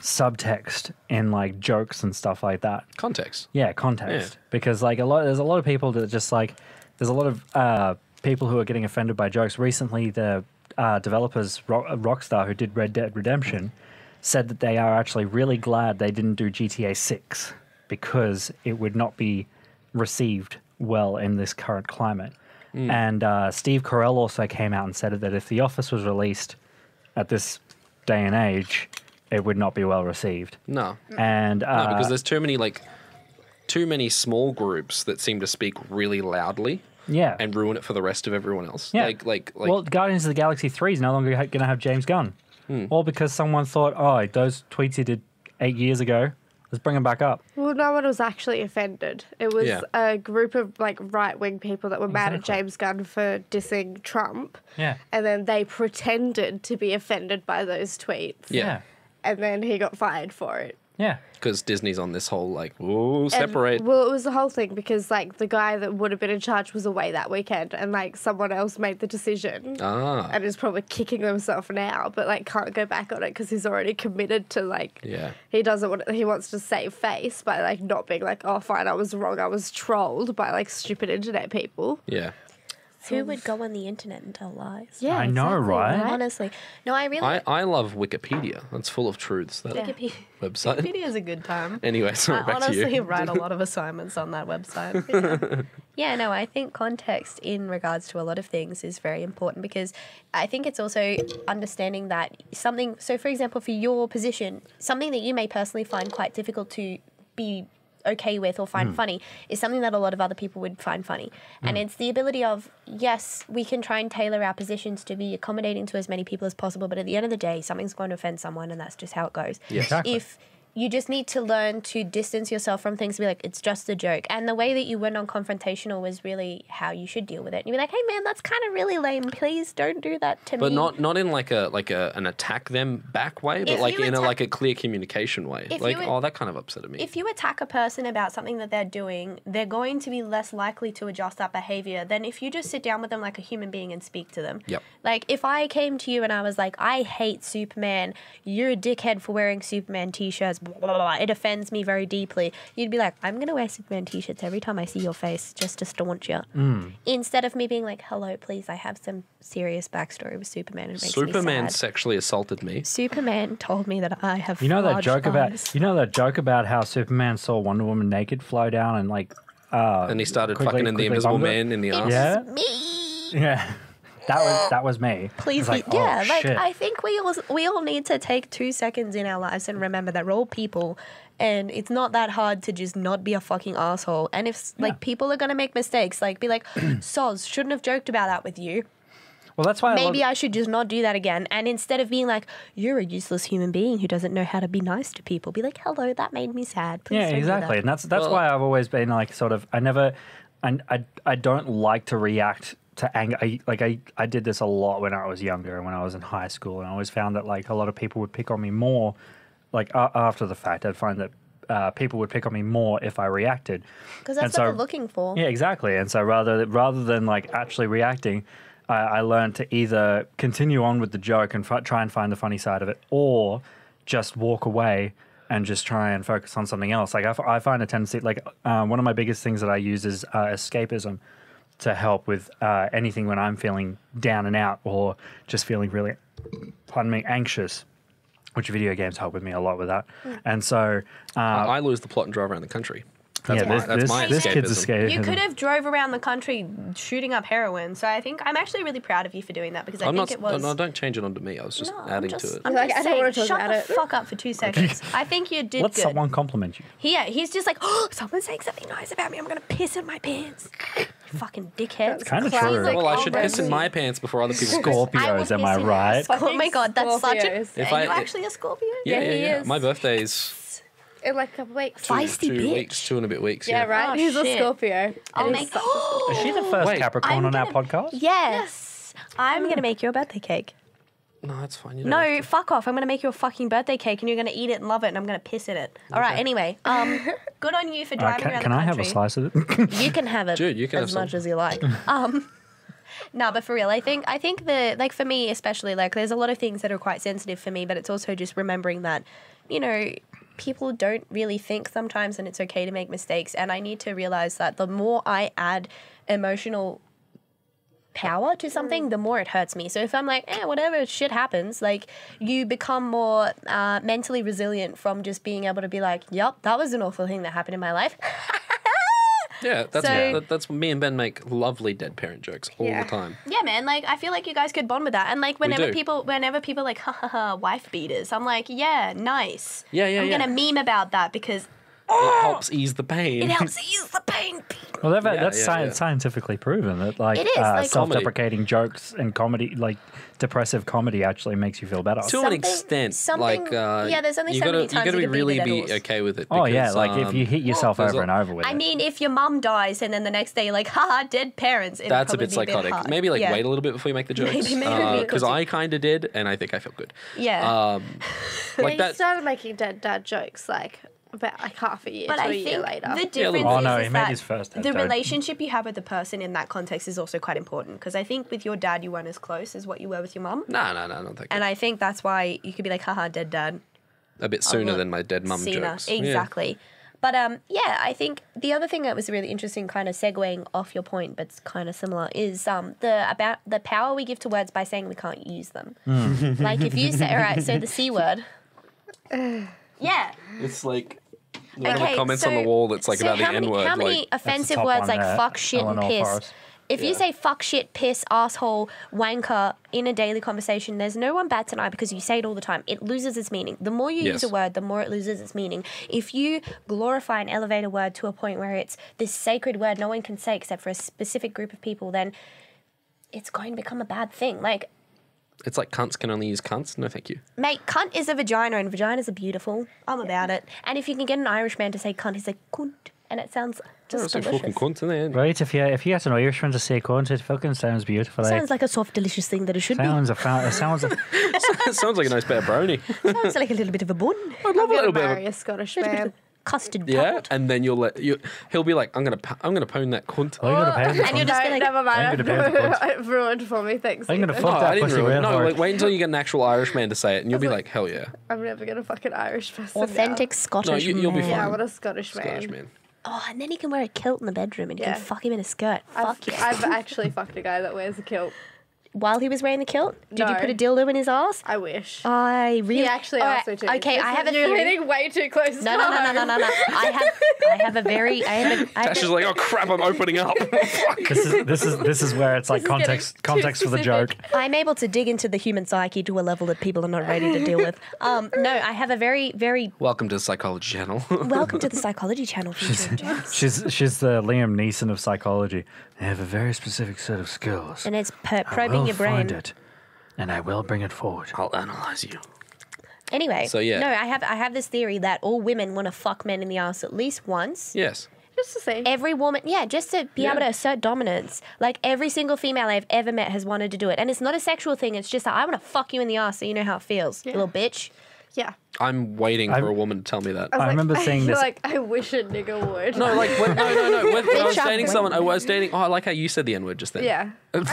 subtext and like jokes and stuff like that. Context. Yeah, context. Yeah. Because like a lot, there's a lot of people that just like, there's a lot of uh, people who are getting offended by jokes. Recently, the uh, developers Rock, Rockstar who did Red Dead Redemption said that they are actually really glad they didn't do GTA Six because it would not be received well in this current climate. And uh, Steve Carell also came out and said that if The Office was released at this day and age, it would not be well received. No. And uh, No, because there's too many like too many small groups that seem to speak really loudly yeah, and ruin it for the rest of everyone else. Yeah. Like like like well, Guardians of the Galaxy 3 is no longer going to have James Gunn. Hmm. All because someone thought, oh, those tweets he did eight years ago, let's bring them back up. Well, no one was actually offended. It was Yeah. a group of like right wing people that were mad at James Gunn for dissing Trump. Yeah. And then they pretended to be offended by those tweets. yeah. And then he got fired for it. Yeah. Because Disney's on this whole like, whoa, And- separate. well, it was the whole thing because like the guy that would have been in charge was away that weekend, and like someone else made the decision. ah. And is probably kicking himself now, but like can't go back on it because he's already committed to like Yeah. he doesn't want he wants to save face by like not being like oh fine I was wrong I was trolled by like stupid internet people. Yeah. Who would go on the internet and tell lies? Yeah, I know, right? Honestly, no, I really. I, I love Wikipedia. That's full of truths. That Wikipedia. website. Wikipedia is a good time. Anyway, sorry, I back to honestly you. write a lot of assignments on that website. Yeah, no, I think context in regards to a lot of things is very important because I think it's also understanding that something, so for example, for your position, something that you may personally find quite difficult to be okay with or find mm. funny is something that a lot of other people would find funny. And mm. it's the ability of, yes, we can try and tailor our positions to be accommodating to as many people as possible, but at the end of the day, something's going to offend someone and that's just how it goes. Yes. Exactly. If you just need to learn to distance yourself from things and be like, it's just a joke. And the way that you went non confrontational was really how you should deal with it. And you'd be like, hey man, that's kind of really lame. Please don't do that to But me. not not in like a like a an attack them back way, but If like in a like a clear communication way. If Like, you- oh, that kind of upset me. if you attack a person about something that they're doing, they're going to be less likely to adjust that behavior than if you just sit down with them like a human being and speak to them. Yep. Like if I came to you and I was like, I hate Superman, you're a dickhead for wearing Superman t-shirts, blah, blah, blah, it offends me very deeply. You'd be like, I'm gonna wear Superman t-shirts every time I see your face just to staunch you. Instead of me being like, hello, please, I have some serious backstory with Superman. It Superman me sad. sexually assaulted me. Superman told me that I have You know that large joke about you know that joke about how Superman saw Wonder Woman naked fly down and like uh And he started quickly- fucking in the invisible man in the ass. Yeah. me. Yeah. That was uh, that was me. Please, was like, be, yeah. oh, like shit. I think we all we all need to take two seconds in our lives and remember that we're all people, and it's not that hard to just not be a fucking asshole. And if like people are gonna make mistakes, like be like, "Soz, shouldn't have joked about that with you. well, that's why Maybe I, love, I should just not do that again." And instead of being like, "You're a useless human being who doesn't know how to be nice to people," be like, "Hello, that made me sad. Please yeah exactly, that." and that's that's Well- why I've always been like sort of I never, I I, I don't like to react to anger. I, like I I did this a lot when I was younger and when I was in high school, and I always found that like a lot of people would pick on me more, like a after the fact. I'd find that. Uh, people would pick on me more if I reacted. Because that's And what so- they're looking for. Yeah, exactly. And so rather rather than like actually reacting, I, I learned to either continue on with the joke and f- try and find the funny side of it, or just walk away and just try and focus on something else. Like I, f- I find a tendency, like uh, one of my biggest things that I use is uh, escapism to help with uh, anything when I'm feeling down and out or just feeling really, pardon me, anxious. Which video games help with me a lot with that, and so uh, I lose the plot and drive around the country. That's yeah, my, this, that's my this kid's escapism. escapism. You could have drove around the country shooting up heroin. So I think I'm actually really proud of you for doing that because I I'm think not. it was. No, don't change it onto me. I was just No, I'm adding just- to it. I'm Like, just I don't saying, wanna talk shut about the it. fuck up for two seconds. I think you did Let good. someone compliment you. Yeah, he's just like, oh, someone's saying something nice about me. I'm gonna piss in my pants. You fucking dickhead. Kind of true. Like, well, I should piss in my pants before other people. piss. I will Scorpios, am I piss in- right? Oh my god, that's such a. Scorpios. If Are I- you actually a Scorpio? Yeah, yeah, he yeah. is. My birthday's In like a couple weeks. two, Feisty two bitch. weeks, two and a bit weeks. Yeah, right. Oh, He's a. Scorpio. I'll And make. he's such a- Is she the first Wait, Capricorn I'm on our gonna- podcast? Yes. I'm gonna make you a birthday cake. No, it's fine. You don't No, to. fuck off. I'm gonna make you a fucking birthday cake and you're gonna eat it and love it and I'm gonna piss in it. All right, anyway. Um good on you for Uh, driving can around can the I have country. a slice of it? You can have it Dude, you can as have much some. as you like. Um No, but for real, I think I think the like for me especially like there's a lot of things that are quite sensitive for me, but it's also just remembering that, you know, people don't really think sometimes and it's okay to make mistakes and I need to realize that the more I add emotional power to something, the more it hurts me. So if I'm like, eh, whatever, shit happens, like you become more uh, mentally resilient from just being able to be like, yep, that was an awful thing that happened in my life. Yeah, that's So- that, that's me and Ben make lovely dead parent jokes all Yeah. the time. Yeah, man. Like I feel like you guys could bond with that. And like whenever people, whenever people like, ha ha ha, wife beaters, I'm like, yeah, nice. Yeah, yeah, I'm yeah. gonna meme about that because It helps ease the pain. it helps ease the pain. Well, that, Yeah, that's yeah, sci- yeah. scientifically proven that like, It is, uh, like- self-deprecating jokes and comedy, like depressive comedy, actually makes you feel better. to an extent, something- like uh, yeah, there's only you so gotta, many you times gotta you be can be really be adults. okay with it. oh yeah, because, like if um, you hit yourself there's over a- and over with I it. mean, if your mum dies and then the next day you're like, haha, dead parents. it'd That's a bit be psychotic. hard. maybe like Yeah. wait a little bit before you make the jokes. Maybe, maybe, Because because you- I kind of did, and I think I felt good. Yeah. Um, Yeah, like you that. started making dead dad jokes like about like half a year But to I a year think later. the difference look- Oh, is, no, is he made that his first the joke. relationship you have with the person in that context is also quite important. Because I think with your dad, you weren't as close as what you were with your mum. No, no, no, I don't think. And I think that's why you could be like, haha, dead dad. a bit sooner than my dead mum sooner. jokes. Yeah. Exactly. But um, yeah, I think the other thing that was really interesting, kind of segueing off your point, but it's kind of similar, is um the about the power we give to words by saying we can't use them. Hmm. like if you say, all right, so the c word. yeah. It's like Okay, comments so, on the wall that's like so about how the many, N word. How many like, offensive words like there, fuck, shit, and piss? Forrest. If you say fuck, shit, piss, asshole, wanker in a daily conversation, there's no one bats an eye because you say it all the time. It loses its meaning. The more you use a word, the more it loses its meaning. If you glorify and elevate a word to a point where it's this sacred word no one can say except for a specific group of people, then it's going to become a bad thing. Like, it's like cunts can only use cunts. No, thank you. mate, cunt is a vagina and vaginas are beautiful. I'm about it. And if you can get an Irishman to say cunt, he's like cunt. And it sounds There's just some fucking delicious. cunts in there. Right? If you if you get an Irishman to say cunt, it fucking sounds beautiful. eh? Sounds like a soft, delicious thing that it should sounds a fa- it sounds a, it sounds like a nice pepperoni. be. Sounds like a little bit of a bun. I'd love I'm a little bit of marry a, a Scottish A man. Of custard yeah, tart. and then you'll let you. He'll be like, I'm gonna, pa- I'm gonna pwn that cunt. Oh, you gotta pay the And you're cunt. just No, gonna- never mind. I'm gonna pay the ruined, ruined for me. Thanks. I'm gonna fuck Oh, that I didn't pussy ruin. No, hard. like wait until you get an actual Irish man to say it, and you'll be like, hell yeah. I'm never gonna fuck an Irish person. Authentic now. Scottish you- you'll be man. Yeah, I fine. want a Scottish man. Scottish man. Oh, and then he can wear a kilt in the bedroom and you Yeah. can fuck him in a skirt. I've, Fuck yeah. I've actually fucked a guy that wears a kilt. While he was wearing the kilt, did you put a dildo in his ass? I wish. I really he actually All asked right, me to. Okay, This I have a You're theory. hitting way too close. No, no, no, no, no, no, no. I have, I have a very, I have a, I have Tash is like, oh crap, I'm opening up. This is this is this is where it's like This context context for the joke. I'm able to dig into the human psyche to a level that people are not ready to deal with. Um, no, I have a very, very Welcome to the Psychology Channel. welcome to the psychology channel feature. James. She's she's the Liam Neeson of psychology. I have a very specific set of skills. and it's per- I probing will your brain. find it, and I will bring it forward. I'll analyze you. Anyway, So, yeah. no, I have I have this theory that all women want to fuck men in the ass at least once. Yes. Just to say. Every woman, yeah, just to be able to assert dominance. Like every single female I've ever met has wanted to do it, and it's not a sexual thing. It's just that I want to fuck you in the ass so you know how it feels, you little bitch. Yeah. I'm waiting I'm- for a woman to tell me that. I, was I like, remember seeing feel this- Like I wish a nigga would. No, like when, no, no, no. When, when I was Bitch, I'm dating someone, I was dating. Oh, I like how you said the N word just then. Yeah. I'm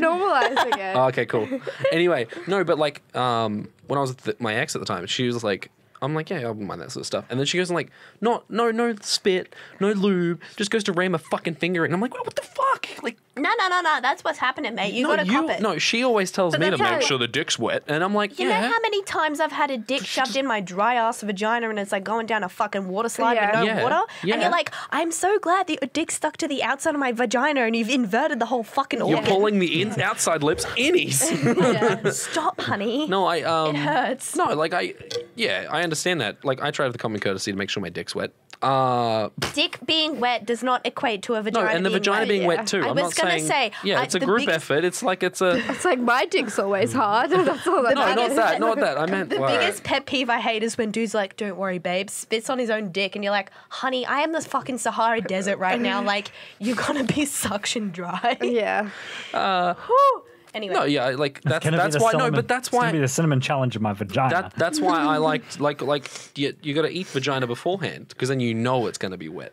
normalizing it. Oh, okay, cool. Anyway, no, but like, um, when I was with the, my ex at the time, she was like, I'm like, yeah, I wouldn't mind that sort of stuff. And then she goes and like, not, no, no spit, no lube, just goes to ram a fucking finger in. And I'm like, what the fuck? Like, No, no, no, no. That's what's happening, mate. You no, gotta you, cop it. no, she always tells But me to that's make sure the dick's wet. And I'm like, You yeah. know how many times I've had a dick shoved in my dry ass vagina and it's like going down a fucking water slide Yeah. with no Yeah. water? Yeah. And you're like, I'm so glad that your dick stuck to the outside of my vagina and you've inverted the whole fucking You're organ. pulling the in- outside lips innies. Stop, honey. no, I, um. It hurts. No, like, I, yeah, I understand that. Like, I try to have the common courtesy to make sure my dick's wet. Uh, Dick being wet does not equate to a vagina. no, vagina and the being vagina wet. being yeah. wet too. I I'm was not gonna saying, say, yeah, I- it's a the group biggest- effort. It's like it's a. It's like my dick's always hard. That's all that No, not matters. that, not that. I meant The all right. biggest pet peeve I hate is when dudes like, "Don't worry, babe," spits on his own dick, and you're like, "Honey, I am the fucking Sahara Desert right now. Like, you're gonna be suction dry." Yeah. Whew. Anyway, No, yeah, like that's Gonna that's the why. No, but that's it's gonna be why. the cinnamon challenge of my vagina. That that's why I liked like like you, you got to eat vagina beforehand because then you know it's going to be wet.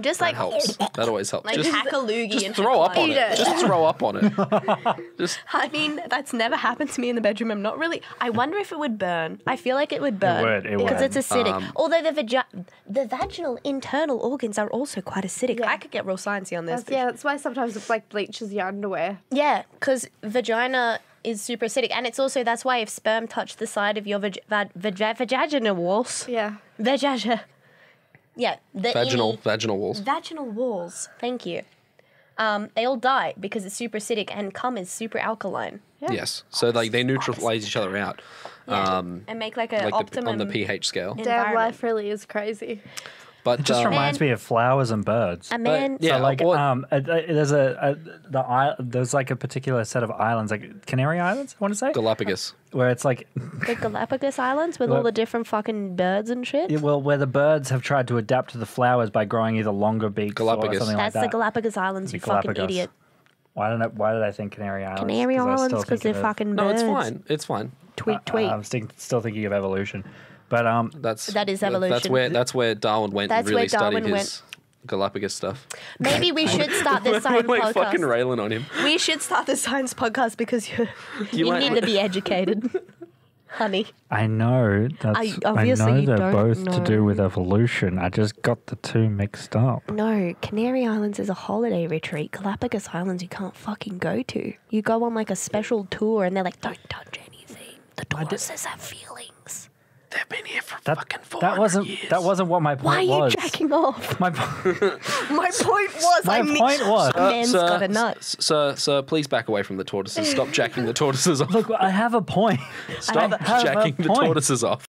Just That like helps. That always helps. like just hack a loogie just and throw up on it. it. Just throw up on it. just I mean, that's never happened to me in the bedroom. I'm not really. I wonder if it would burn. I feel like it would burn. would, because would. it's acidic. Um, Although the vagi- the vaginal internal organs are also quite acidic. Yeah. I could get real sciencey on this. That's, yeah, that's why sometimes it like bleaches your underwear. Yeah, because vagina is super acidic, and it's also that's why if sperm touch the side of your vag- vag- vag- vaginal walls, Yeah. vagina, yeah, the vaginal innie- vaginal walls. vaginal walls. Thank you. Um, they all die because it's super acidic and cum is super alkaline. Yeah. Yes. So like they neutralize each other out. Um, and make like a like the, optimum on the pH scale. Damn, life really is crazy. But It just um, reminds Man. me of flowers and birds. A man, yeah, so like what- um, uh, uh, there's a, a the isle, there's like a particular set of islands, like Canary Islands, I want to say, Galapagos. where it's like, the Galapagos Islands with all the different fucking birds and shit. yeah, well, where the birds have tried to adapt to the flowers by growing either longer beaks Galapagos. or something That's like that. That's the. Galapagos Islands, The you fucking idiot. Why don't I, Why did I think Canary Islands? Canary Islands because they're thinking of- fucking No, it's fine. It's fine. Tweet, tweet. I'm still, still thinking of evolution, but um, That's That is evolution. That's where that's where Darwin went That's and really where Darwin studied went. his Galapagos stuff. Maybe we should start this We're science like podcast. fucking railing on him. we should start the science podcast because you you, like- need to be educated, honey. I know that's I- I, obviously know you they're don't both to do with evolution. I just got the two mixed up. No, Canary Islands is a holiday retreat. Galapagos Islands you can't fucking go to. You go on like a special tour and they're like, don't touch anything. The tortoises have feelings. They've been here for That fucking four that wasn't years. that wasn't what my point was. Why are you was. jacking off? My po- My point was my I need- point was. A man's sir, got a nut. s- Sir, sir, please back away from the tortoises. Stop jacking the tortoises off. Look, I have a point. Stop I have a jacking the tortoises off.